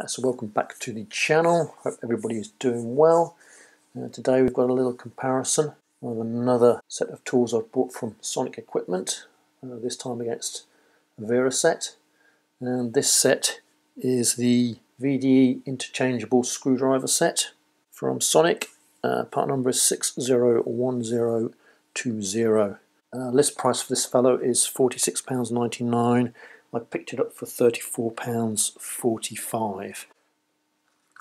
Uh, so welcome back to the channel. Hope everybody is doing well. Uh, today we've got a little comparison of another set of tools I've bought from Sonic Equipment. Uh, this time against Wera set. And this set is the VDE interchangeable screwdriver set from Sonic. Uh, part number is 601020. Uh, list price for this fellow is £46.99 I picked it up for £34.45.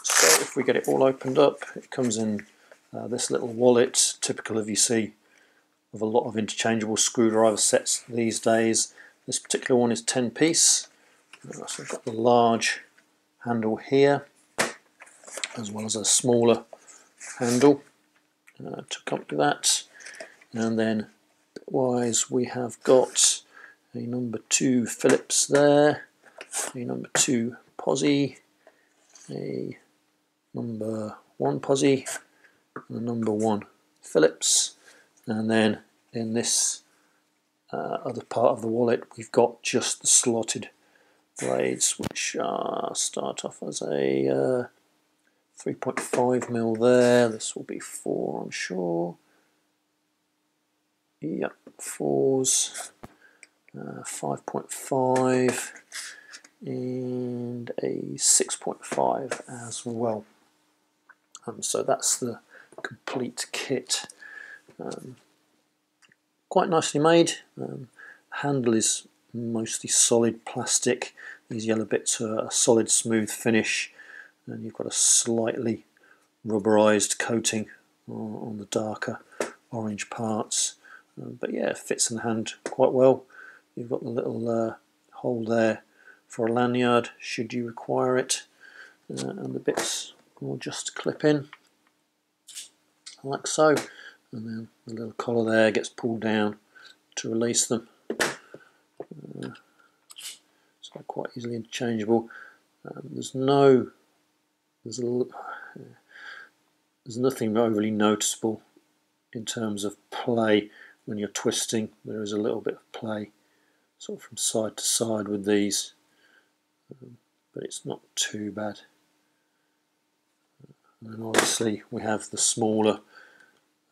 So if we get it all opened up, it comes in uh, this little wallet, typical of you see of a lot of interchangeable screwdriver sets these days. This particular one is 10 piece. Uh, so I've got the large handle here, as well as a smaller handle uh, to accompany that. And then wise we have got a number two Phillips there, a number two Posi, a number one Posi, and a number one Phillips, and then in this uh, other part of the wallet we've got just the slotted blades which uh, start off as a uh, 3.5 mil there, this will be 4 I'm sure, yep, 4s, uh, 5.5 and a 6.5 as well. Um, so that's the complete kit. Um, quite nicely made. Um, handle is mostly solid plastic. These yellow bits are a solid smooth finish and you've got a slightly rubberized coating on the darker orange parts. Um, but yeah, fits in the hand quite well. You've got the little uh, hole there for a lanyard should you require it. Uh, and the bits will just clip in like so. And then the little collar there gets pulled down to release them. Uh, so quite easily interchangeable. Um, there's no there's a there's nothing overly noticeable in terms of play. When you're twisting there is a little bit of play sort of from side to side with these. Um, but it's not too bad. And then obviously we have the smaller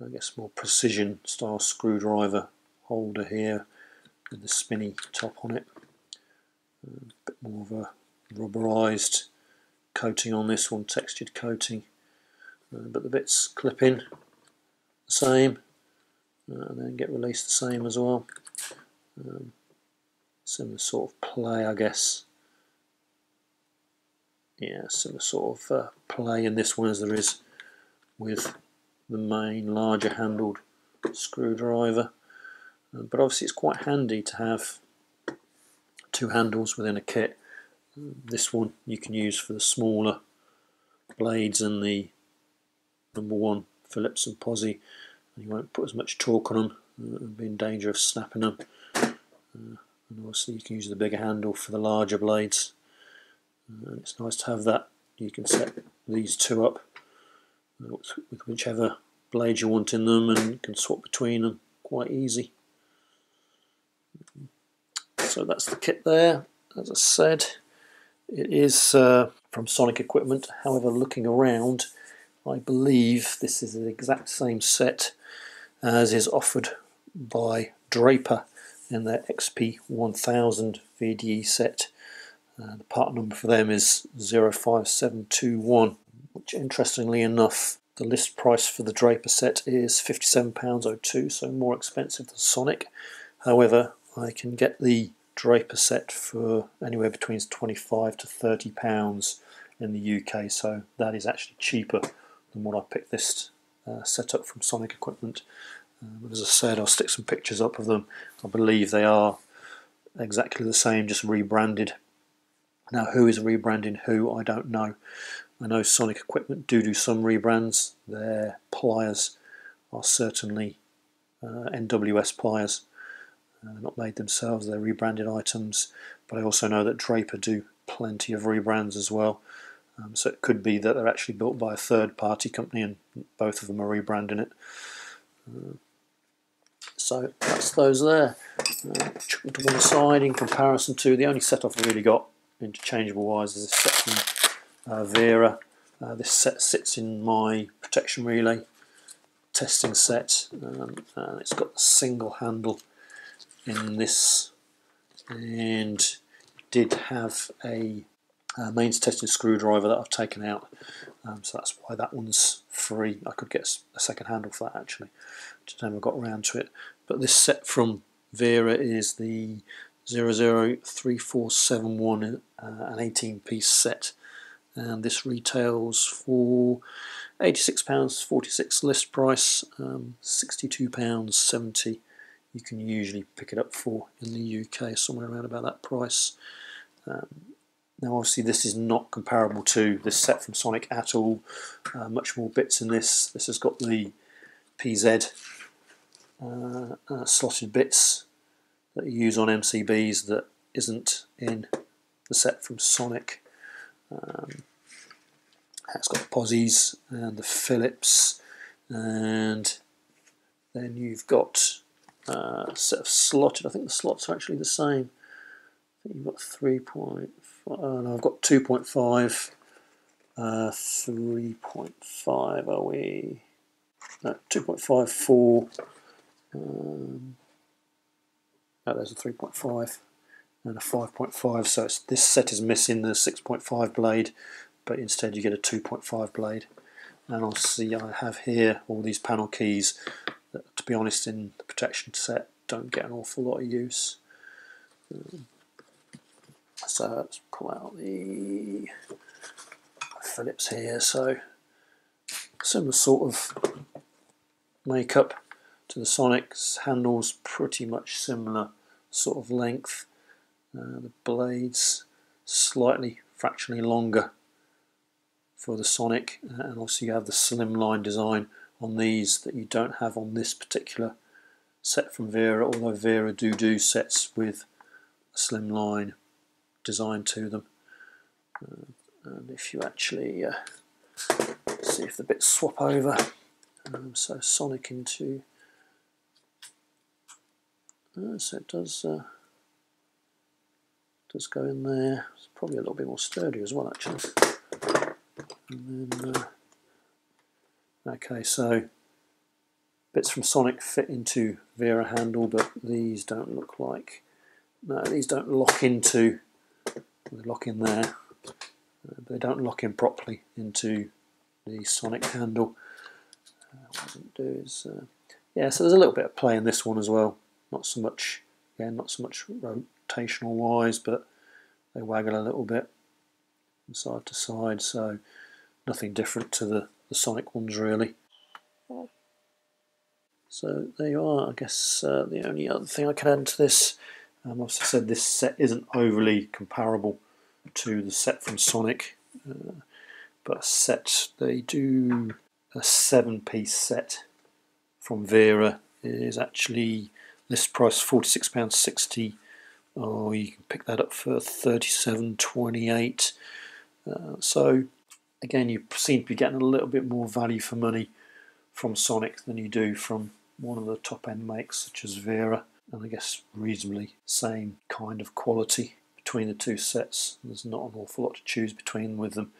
I guess more precision style screwdriver holder here with the spinny top on it. A bit more of a rubberized coating on this one textured coating. Uh, but the bits clip in the same uh, and then get released the same as well. Um, similar sort of play I guess. Yeah similar sort of uh, play in this one as there is with the main larger handled screwdriver. Uh, but obviously it's quite handy to have two handles within a kit. This one you can use for the smaller blades and the number one Phillips and Posi and you won't put as much torque on them uh, and be in danger of snapping them obviously you can use the bigger handle for the larger blades. Uh, and it's nice to have that. You can set these two up with whichever blade you want in them and you can swap between them. Quite easy. So that's the kit there. As I said it is uh, from Sonic Equipment. However looking around I believe this is the exact same set as is offered by Draper in their XP1000 VDE set. Uh, the part number for them is 05721, which interestingly enough, the list price for the Draper set is £57.02, so more expensive than Sonic. However, I can get the Draper set for anywhere between 25 to 30 pounds in the UK, so that is actually cheaper than what I picked this uh, set up from Sonic Equipment. Um, as I said, I'll stick some pictures up of them. I believe they are exactly the same, just rebranded. Now, who is rebranding who, I don't know. I know Sonic Equipment do do some rebrands. Their pliers are certainly uh, NWS pliers. Uh, not made themselves, they're rebranded items. But I also know that Draper do plenty of rebrands as well. Um, so it could be that they're actually built by a third party company and both of them are rebranding it. So that's those there. Uh, to one side in comparison to the only set I've really got interchangeable wise is this set from uh, Wera. Uh, this set sits in my protection relay testing set um, and it's got a single handle in this and did have a, a mains testing screwdriver that I've taken out. Um, so that's why that one's free. I could get a second handle for that actually. Just never got around to it. But this set from Wera is the 003471 uh, an 18 piece set. And this retails for £86.46 list price, um, £62.70 you can usually pick it up for in the UK, somewhere around about that price. Um, now obviously this is not comparable to this set from Sonic at all, uh, much more bits in this. This has got the PZ uh, uh, slotted bits that you use on MCBs that isn't in the set from Sonic. Um, it's got the Pozzies and the Phillips, and then you've got uh, a set of slotted. I think the slots are actually the same. I think you've got three point. No, I've got two point five. Uh, three point five. Are we? No, two point five four. Um, oh, there's a three point five and a 5.5 so this set is missing the 6.5 blade but instead you get a 2.5 blade and I'll see I have here all these panel keys that to be honest in the protection set don't get an awful lot of use um, so let's pull out the Phillips here so similar sort of makeup to the Sonics. Handles pretty much similar sort of length. Uh, the blades slightly fractionally longer for the Sonic and also you have the slimline design on these that you don't have on this particular set from Wera although Wera do do sets with a slimline design to them. Uh, and if you actually uh, see if the bits swap over. Um, so Sonic into uh, so it does uh, does go in there. It's probably a little bit more sturdy as well actually. And then, uh, okay, so bits from Sonic fit into Wera handle, but these don't look like, no, these don't lock into, they lock in there, they don't lock in properly into the Sonic handle. Uh, what do is, uh, yeah, so there's a little bit of play in this one as well. Not so much, again, not so much rotational wise, but they waggle a little bit from side to side. So nothing different to the, the Sonic ones really. So there you are. I guess uh, the only other thing I can add to this, um, as I said, this set isn't overly comparable to the set from Sonic, uh, but a set they do a seven-piece set from Wera is actually list price forty six pounds sixty. Oh, you can pick that up for thirty seven twenty eight. Uh, so again, you seem to be getting a little bit more value for money from Sonic than you do from one of the top end makes, such as Wera, and I guess reasonably same kind of quality between the two sets. There's not an awful lot to choose between with them.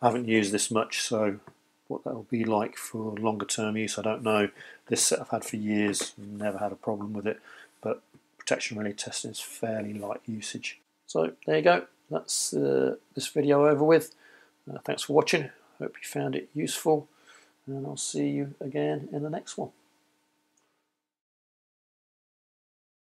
I haven't used this much, so what that will be like for longer term use, I don't know. This set I've had for years, never had a problem with it, but protection relay testing is fairly light usage. So there you go. That's uh, this video over with. Uh, thanks for watching. Hope you found it useful, and I'll see you again in the next one.